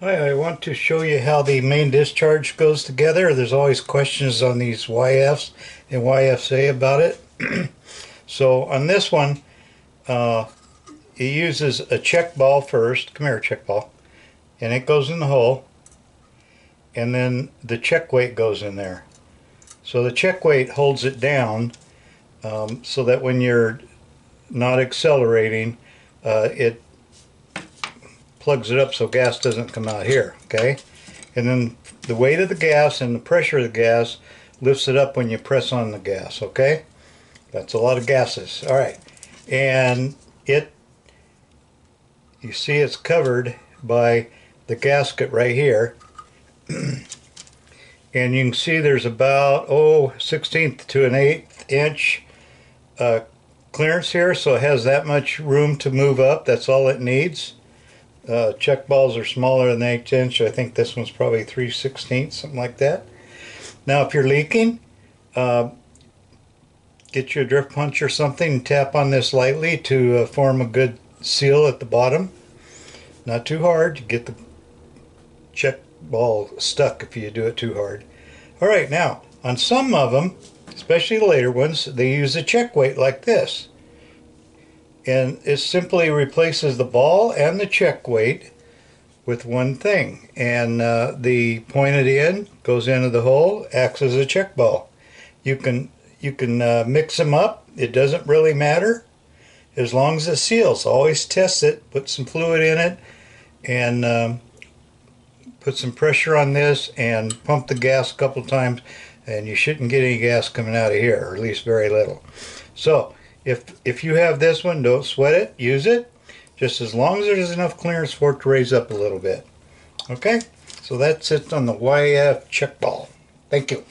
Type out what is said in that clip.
Hi, I want to show you how the main discharge goes together. There's always questions on these YFs and YFA about it. so on this one, uh, it uses a check ball first. Come here, check ball. And it goes in the hole. And then the check weight goes in there. So the check weight holds it down um, so that when you're not accelerating, uh, it plugs it up so gas doesn't come out here, okay? And then the weight of the gas and the pressure of the gas lifts it up when you press on the gas, okay? That's a lot of gases. All right. And it, you see it's covered by the gasket right here. and you can see there's about, oh, 16th to an 8th inch uh, clearance here, so it has that much room to move up. That's all it needs. Uh, check balls are smaller than 8 inch. I think this one's probably 3 16 something like that. Now if you're leaking, uh, get you a drift punch or something and tap on this lightly to uh, form a good seal at the bottom. Not too hard to get the check ball stuck if you do it too hard. Alright now on some of them, especially the later ones, they use a check weight like this and it simply replaces the ball and the check weight with one thing. And uh, the pointed end goes into the hole acts as a check ball. You can you can uh, mix them up. It doesn't really matter. As long as it seals always test it put some fluid in it and um, put some pressure on this and pump the gas a couple times and you shouldn't get any gas coming out of here or at least very little. So if, if you have this one, don't sweat it. Use it. Just as long as there's enough clearance for it to raise up a little bit. Okay? So that's it on the YF check ball. Thank you.